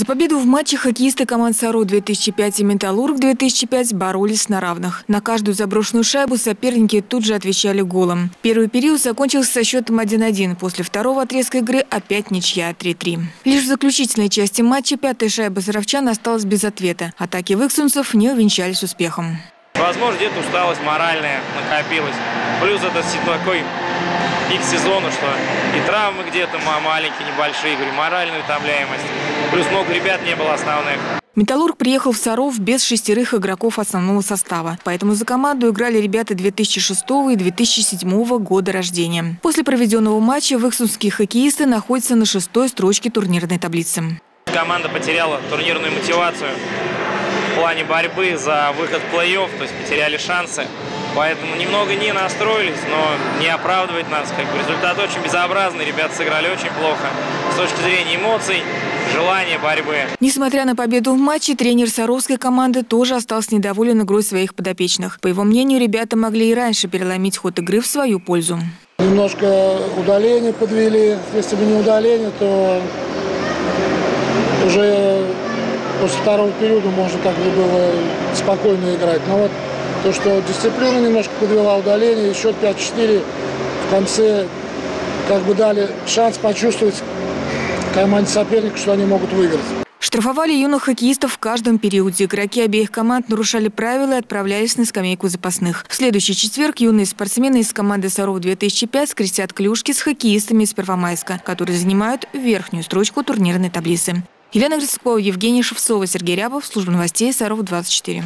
За победу в матче хоккеисты команд «Саро-2005» и «Металлург-2005» боролись на равных. На каждую заброшенную шайбу соперники тут же отвечали голом. Первый период закончился со счетом 1-1. После второго отрезка игры опять ничья 3-3. Лишь в заключительной части матча пятая шайба саровчан осталась без ответа. Атаки выксунцев не увенчались успехом. Возможно, где-то усталость моральная накопилась. Плюс это такой пик сезона, что и травмы где-то маленькие, небольшие, говорю, моральную утомляемость. Плюс много ребят не было основных. Металлург приехал в Саров без шестерых игроков основного состава. Поэтому за команду играли ребята 2006 и 2007 года рождения. После проведенного матча выксунские хоккеисты находятся на шестой строчке турнирной таблицы. Команда потеряла турнирную мотивацию в плане борьбы за выход в плей-офф, то есть потеряли шансы. Поэтому немного не настроились, но не оправдывает нас. Как бы результат очень безобразный, ребята сыграли очень плохо. С точки зрения эмоций, желания борьбы. Несмотря на победу в матче, тренер Саровской команды тоже остался недоволен игрой своих подопечных. По его мнению, ребята могли и раньше переломить ход игры в свою пользу. Немножко удаление подвели. Если бы не удаление, то уже после второго периода можно как бы было спокойно играть. Но вот то, что дисциплина немножко подвела удаление, и счет 5-4 в конце как бы дали шанс почувствовать команде соперника, что они могут выиграть. Штрафовали юных хоккеистов в каждом периоде. Игроки обеих команд нарушали правила и отправлялись на скамейку запасных. В следующий четверг юные спортсмены из команды «Саров-2005» скрестят клюшки с хоккеистами из Первомайска, которые занимают верхнюю строчку турнирной таблицы. Елена Грицкова, Евгений Шевцова, Сергей Рябов, Служба новостей «Саров-24».